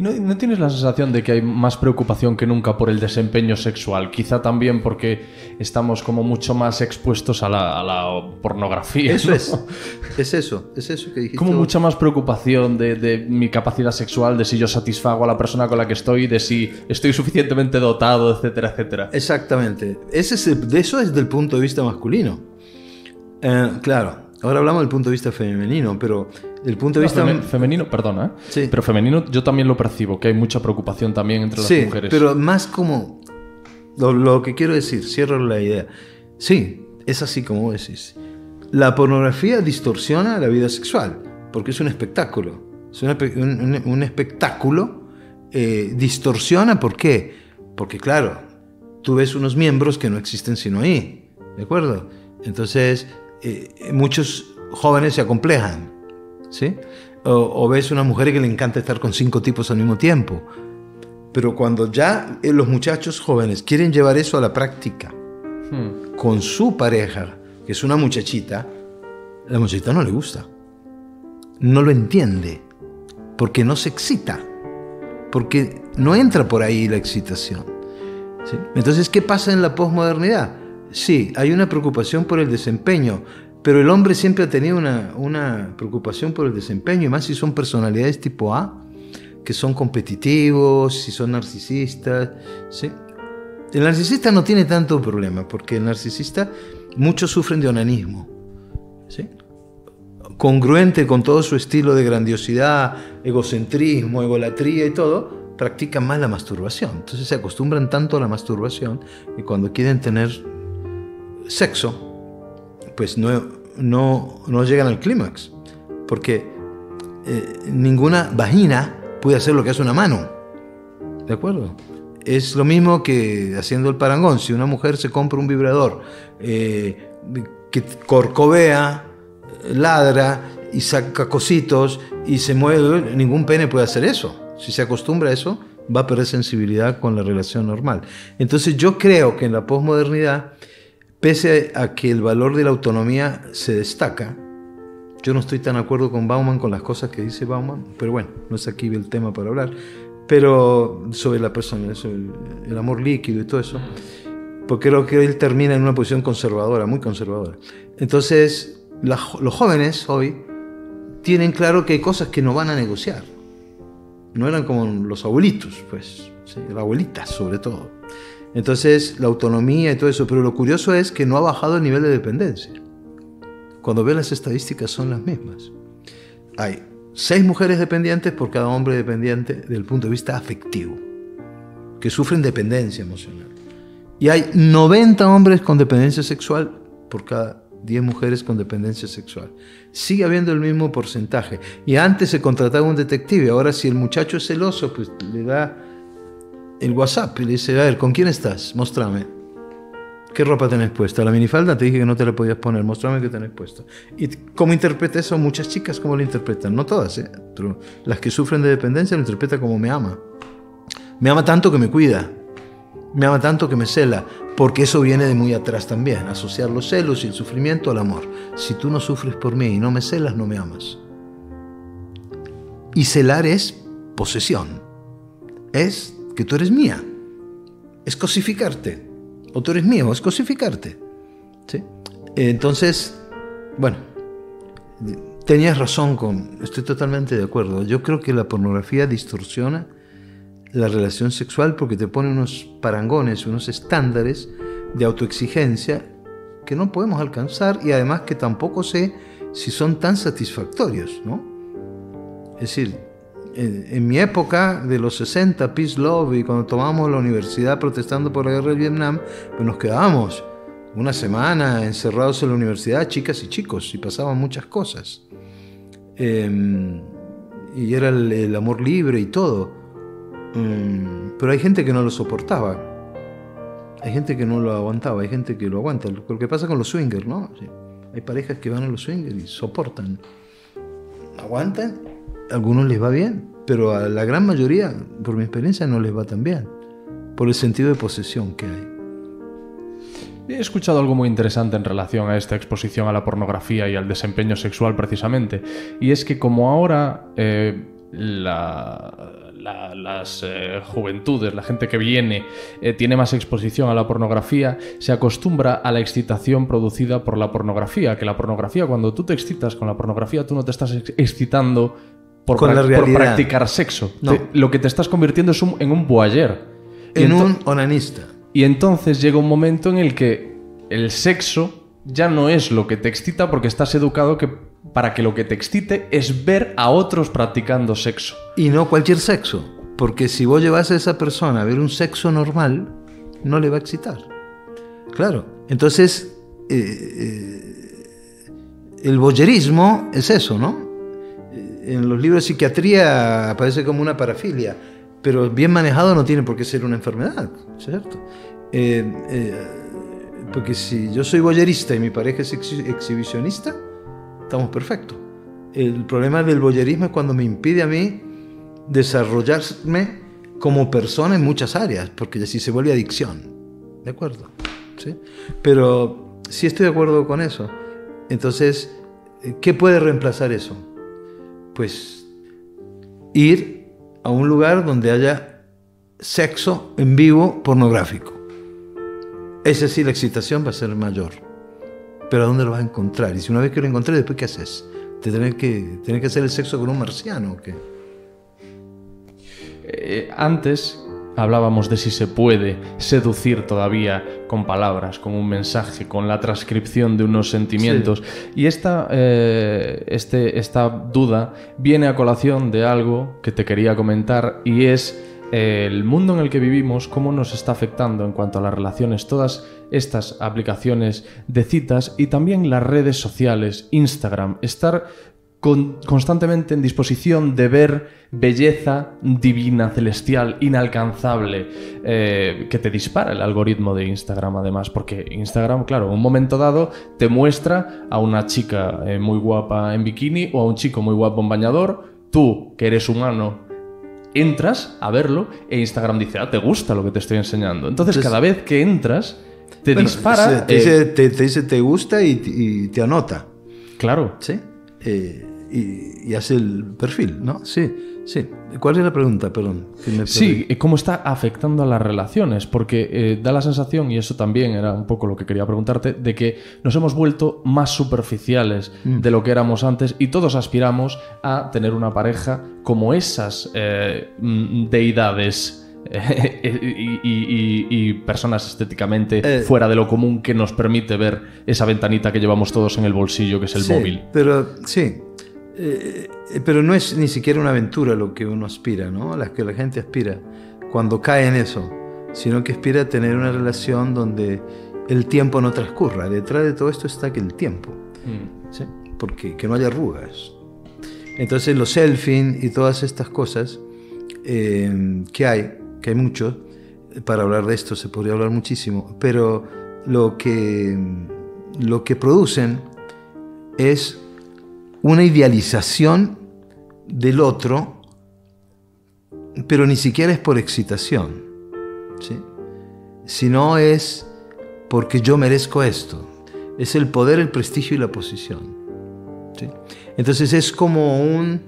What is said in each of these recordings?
¿Y no, no tienes la sensación de que hay más preocupación que nunca por el desempeño sexual? Quizá también porque estamos como mucho más expuestos a la, a la pornografía. Eso ¿no? es. Es eso, es eso que dijiste. Como mucha más preocupación de, de mi capacidad sexual, de si yo satisfago a la persona con la que estoy, de si estoy suficientemente dotado, etcétera, etcétera. Exactamente. Ese es el- de eso es desde el punto de vista masculino. Eh, claro, ahora hablamos del punto de vista femenino, pero del punto de No, vista... femen- femenino, perdona, ¿eh? Sí. Pero femenino yo también lo percibo, que hay mucha preocupación también entre las sí, mujeres. pero más como... Lo, lo que quiero decir, cierro la idea. Sí, es así como decís. La pornografía distorsiona la vida sexual, porque es un espectáculo. Es un, un- un espectáculo. eh, distorsiona, ¿por qué? Porque claro, tú ves unos miembros que no existen sino ahí. ¿De acuerdo? Entonces, eh, muchos jóvenes se acomplejan. ¿Sí? O, o ves una mujer que le encanta estar con cinco tipos al mismo tiempo. Pero cuando ya eh, los muchachos jóvenes quieren llevar eso a la práctica Hmm. con su pareja, que es una muchachita, la muchachita no le gusta. No lo entiende. Porque no se excita. Porque no entra por ahí la excitación. ¿sí? Entonces, ¿qué pasa en la posmodernidad? Sí, hay una preocupación por el desempeño, pero el hombre siempre ha tenido una, una preocupación por el desempeño, y más si son personalidades tipo A, que son competitivos, si son narcisistas. ¿sí? El narcisista no tiene tanto problema, porque el narcisista, muchos sufren de onanismo. ¿sí? Congruente con todo su estilo de grandiosidad, egocentrismo, egolatría y todo, practican más la masturbación. Entonces se acostumbran tanto a la masturbación que cuando quieren tener sexo, pues no, no, no llegan al clímax. Porque eh, ninguna vagina puede hacer lo que hace una mano. ¿De acuerdo? Es lo mismo que haciendo el parangón. Si una mujer se compra un vibrador eh, que corcovea, ladra y saca cositos y se mueve, ningún pene puede hacer eso. Si se acostumbra a eso, va a perder sensibilidad con la relación normal. Entonces yo creo que en la posmodernidad, pese a que el valor de la autonomía se destaca, yo no estoy tan de acuerdo con Bauman con las cosas que dice Bauman, pero bueno, no es aquí el tema para hablar, pero sobre la persona, sobre el, amor líquido y todo eso, porque creo que él termina en una posición conservadora, muy conservadora. Entonces, los jóvenes hoy tienen claro que hay cosas que no van a negociar. No eran como los abuelitos, pues, ¿sí? las abuelitas sobre todo. Entonces, la autonomía y todo eso, pero lo curioso es que no ha bajado el nivel de dependencia. Cuando ves las estadísticas son las mismas. Hay seis mujeres dependientes por cada hombre dependiente desde el punto de vista afectivo, que sufren dependencia emocional. Y hay 90 hombres con dependencia sexual por cada 10 mujeres con dependencia sexual. Sigue habiendo el mismo porcentaje. Y antes se contrataba un detective, ahora si el muchacho es celoso, pues le da el WhatsApp y le dice, a ver, ¿con quién estás? Mostrame. ¿Qué ropa tenés puesta? La minifalda te dije que no te la podías poner, mostrame qué tenés puesta. ¿Y cómo interpreta eso? Muchas chicas, ¿cómo lo interpretan? No todas, ¿eh? pero las que sufren de dependencia lo interpretan como me ama. Me ama tanto que me cuida. Me ama tanto que me cela, porque eso viene de muy atrás también, asociar los celos y el sufrimiento al amor. Si tú no sufres por mí y no me celas, no me amas. Y celar es posesión. Es tú eres mía. Es cosificarte. O tú eres mío, es cosificarte. ¿Sí? Entonces, bueno, tenías razón con, estoy totalmente de acuerdo. Yo creo que la pornografía distorsiona la relación sexual porque te pone unos parangones, unos estándares de autoexigencia que no podemos alcanzar y además que tampoco sé si son tan satisfactorios, ¿no? Es decir, en, mi época de los 60, Peace Love, y cuando tomamos la universidad protestando por la guerra del Vietnam, pues nos quedábamos una semana encerrados en la universidad, chicas y chicos, y pasaban muchas cosas. Eh, y era el, el amor libre y todo. Mm, pero hay gente que no lo soportaba. Hay gente que no lo aguantaba, hay gente que lo aguanta. Lo que pasa con los swingers, ¿no? Hay parejas que van a los swingers y soportan. Aguantan, algunos les va bien, pero a la gran mayoría, por mi experiencia, no les va tan bien. Por el sentido de posesión que hay. He escuchado algo muy interesante en relación a esta exposición a la pornografía y al desempeño sexual precisamente, y es que como ahora eh, la, las eh, juventudes, la gente que viene, eh, tiene más exposición a la pornografía, se acostumbra a la excitación producida por la pornografía. Que la pornografía, cuando tú te excitas con la pornografía, tú no te estás excitando por, practicar sexo. lo que te estás convirtiendo es en un boyer. En un onanista. Y entonces llega un momento en el que el sexo ya no es lo que te excita porque estás educado que para que lo que te excite es ver a otros practicando sexo. Y no cualquier sexo, porque si vos llevas a esa persona a ver un sexo normal, no le va a excitar. Claro, entonces eh, eh, el boyerismo es eso, ¿no? Eh, en los libros de psiquiatría aparece como una parafilia, pero bien manejado no tiene por qué ser una enfermedad, ¿cierto? porque si yo soy boyerista y mi pareja es exhibicionista, estamos perfectos. El problema del boyerismo es cuando me impide a mí desarrollarme como persona en muchas áreas, porque así se vuelve adicción. ¿De acuerdo? ¿Sí? Pero sí estoy de acuerdo con eso. Entonces, ¿qué puede reemplazar eso? Pues ir a un lugar donde haya sexo en vivo pornográfico. Ese sí, la excitación va a ser mayor pero ¿a dónde lo vas a encontrar? Y si una vez que lo encontré, después ¿qué haces? ¿Te tenés que, que hacer el sexo con un marciano o qué? Eh, antes hablábamos de si se puede seducir todavía con palabras, con un mensaje, con la transcripción de unos sentimientos. Y esta, eh, este, esta duda viene a colación de algo que te quería comentar y es el mundo en el que vivimos, cómo nos está afectando en cuanto a las relaciones, todas estas aplicaciones de citas y también las redes sociales, Instagram, estar constantemente en disposición de ver belleza divina, celestial, inalcanzable, eh, que te dispara el algoritmo de Instagram además, porque Instagram, claro, en un momento dado te muestra a una chica eh, muy guapa en bikini o a un chico muy guapo en bañador, tú que eres humano entras a verlo e Instagram dice, ah, te gusta lo que te estoy enseñando. Entonces, cada vez que entras, te dispara. Te, dice, te, dice, te, gusta y, te anota. Claro. Sí. Eh, y, y, hace el perfil, ¿no? Sí. Sí, ¿cuál es la pregunta? Perdón. sí, ¿cómo está afectando a las relaciones? Porque eh, da la sensación, y eso también era un poco lo que quería preguntarte, de que nos hemos vuelto más superficiales mm. de lo que éramos antes y todos aspiramos a tener una pareja como esas eh, mm, deidades. y, personas estéticamente eh. fuera de lo común que nos permite ver esa ventanita que llevamos todos en el bolsillo, que es el móvil. Pero sí, eh, pero no es ni siquiera una aventura lo que uno aspira, ¿no? Las que la gente aspira cuando cae en eso, sino que aspira a tener una relación donde el tiempo no transcurra. Detrás de todo esto está que el tiempo, mm. ¿sí? porque que no haya arrugas. Entonces los selfie y todas estas cosas eh, que hay, que hay mucho, para hablar de esto se podría hablar muchísimo, pero lo que, lo que producen es una idealización del otro, pero ni siquiera es por excitación, ¿sí? sino es porque yo merezco esto. Es el poder, el prestigio y la posición. Entonces es como un,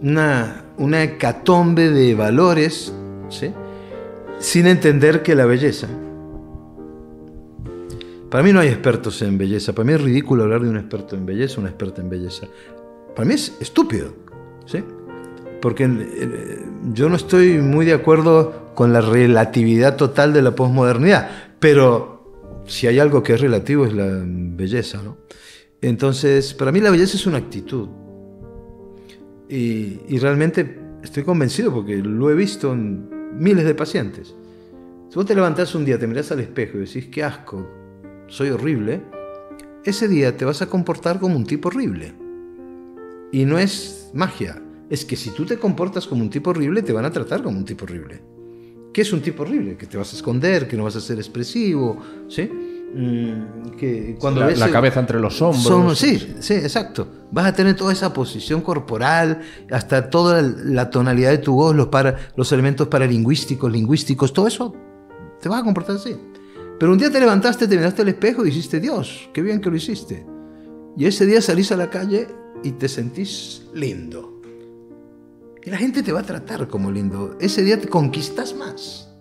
una, una hecatombe de valores, sin entender que la belleza para mí no hay expertos en belleza. Para mí es ridículo hablar de un experto en belleza, una experta en belleza. Para mí es estúpido, ¿sí? Porque eh, yo no estoy muy de acuerdo con la relatividad total de la posmodernidad, pero si hay algo que es relativo es la belleza, ¿no? Entonces, para mí la belleza es una actitud. Y, y realmente estoy convencido porque lo he visto en miles de pacientes. Si vos te levantás un día, te mirás al espejo y decís, qué asco, soy horrible, ese día te vas a comportar como un tipo horrible. Y no es magia, es que si tú te comportas como un tipo horrible, te van a tratar como un tipo horrible. ¿Qué es un tipo horrible? Que te vas a esconder, que no vas a ser expresivo, ¿sí? Mm, que cuando la, ves la cabeza entre los hombros. sí, sí, exacto. Vas a tener toda esa posición corporal, hasta toda la tonalidad de tu voz, los, para, los elementos paralingüísticos, lingüísticos, todo eso, te vas a comportar así. Pero un día te levantaste, te miraste al espejo y dijiste, Dios, qué bien que lo hiciste. Y ese día salís a la calle y te sentís lindo. Y la gente te va a tratar como lindo. Ese día te conquistas más.